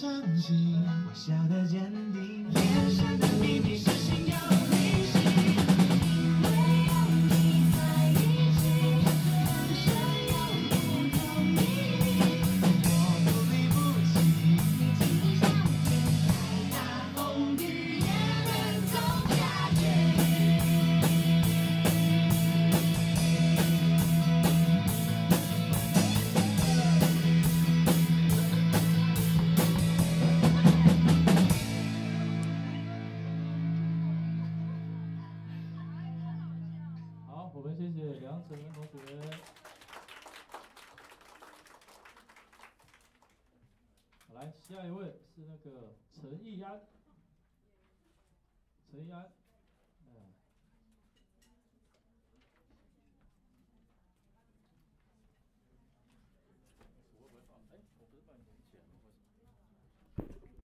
伤心，我笑得坚定。眼神的秘密是心跳谢谢梁晨同学。来，下一位是那个陈义安，陈义安。